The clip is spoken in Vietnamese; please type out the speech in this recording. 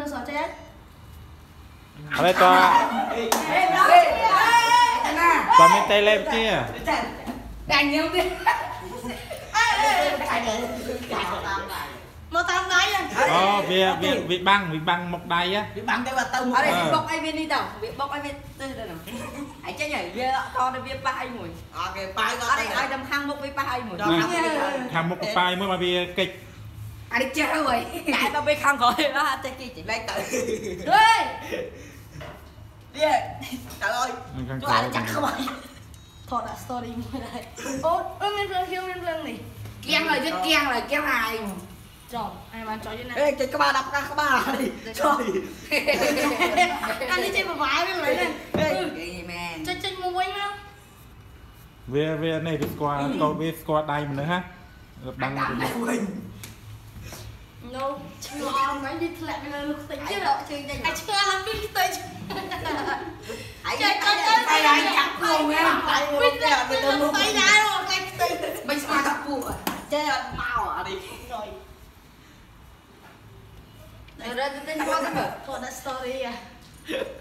nó sợ chết. Hãy toa Toa mình tay lên kia Đành nhau đi Mà tao đáy lên Ồ, vì, vì, vì băng, vì băng một đáy á. Vì băng cái bà tông. Ở đây, bốc ờ. ai viên đi đâu? Vì bốc ai viên tư đây nè Hãy chơi nhảy, vì to đây vì ba ai mùi? Ờ, Ở đây, ai à? đâm hăng bốc với ba ai mùi? Hăng bốc ba bài mùi. mà vì kịch ខក្បាយមួយមកវាកិច្ច ai đi chơi rồi chạy tao bên khang khỏi đó tay kia chỉ lấy tự ơi Đi. Trời ơi. ខាង Chú ក្រោយ ai chắc không ai. thọ đã story mới đây ô ơ miên phương hiếu miên phương này kiêng rồi chứ kiêng rồi kiêng ai chọn ai mà chọn như này Ê, cái các bà đập ra các bà đi. Trời. ăn đi chơi một vái với lấy này Ê, cái gì mà chơi chơi mua quanh không វាវានេះវាស្គាល់តោវាស្គាល់ដៃមនុស្សហ่ No ឆ្ងល់មិននិយាយធ្លាក់លើខ្ទេចទៀតអត់ជើងតែឆ្ងល់ឡើងពីខ្ទេចអាយចាំចាំចាំចាក់ខ្លួនហ្នឹងតែមកតែអត់ទៅមុខតែដែរមកតែខ្ទេចមិនស្មានដល់ពួកចេះអត់មកអរិយហើយរត់ទៅទិញមកទៅគាត់ដាក់ story ហ៎